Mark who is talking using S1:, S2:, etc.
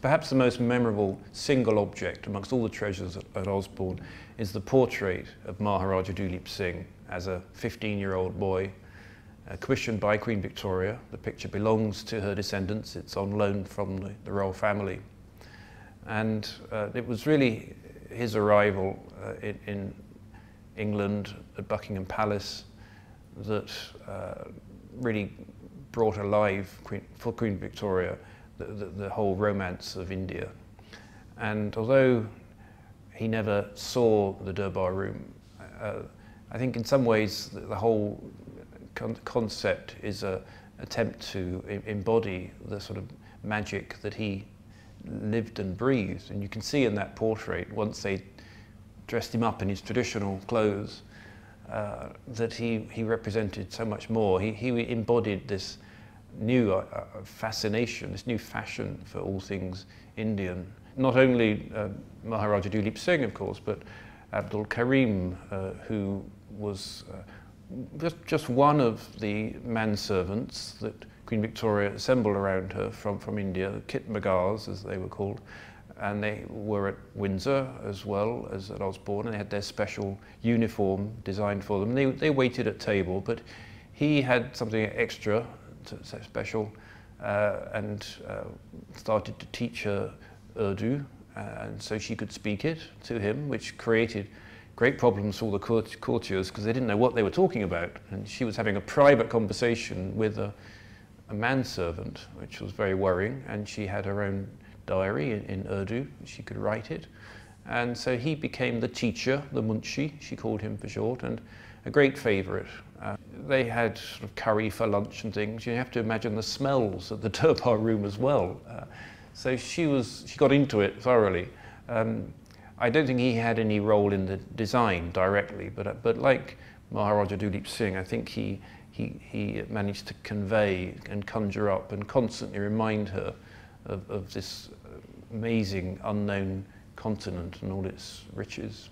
S1: Perhaps the most memorable single object amongst all the treasures at, at Osborne is the portrait of Maharaja Duleep Singh as a 15-year-old boy, uh, commissioned by Queen Victoria. The picture belongs to her descendants. It's on loan from the, the royal family. And uh, it was really his arrival uh, in, in, England at Buckingham Palace that uh, really brought alive Queen, for Queen Victoria the, the, the whole romance of India. And although he never saw the Durbar room, uh, I think in some ways the, the whole con concept is a attempt to embody the sort of magic that he lived and breathed. And you can see in that portrait, once they dressed him up in his traditional clothes, uh, that he, he represented so much more. He, he embodied this new uh, uh, fascination, this new fashion for all things Indian. Not only uh, Maharaja Duleep Singh, of course, but Abdul Karim, uh, who was uh, just, just one of the manservants that Queen Victoria assembled around her from, from India, Khitmatgars as they were called, and they were at Windsor as well as at Osborne, and they had their special uniform designed for them. They, they waited at table, but he had something extra so special, uh, and uh, started to teach her Urdu, uh, and so she could speak it to him, which created great problems for all the court courtiers because they didn't know what they were talking about. And she was having a private conversation with a, a manservant, which was very worrying. And she had her own diary in, in Urdu, she could write it. And so he became the teacher, the munshi, she called him for short, and a great favourite. Uh, they had sort of curry for lunch and things. You have to imagine the smells at the Durbar room as well. Uh, so she was, she got into it thoroughly. Um, I don't think he had any role in the design directly, but, uh, but like Maharaja Duleep Singh, I think he, he, he managed to convey and conjure up and constantly remind her of, of this amazing unknown continent and all its riches.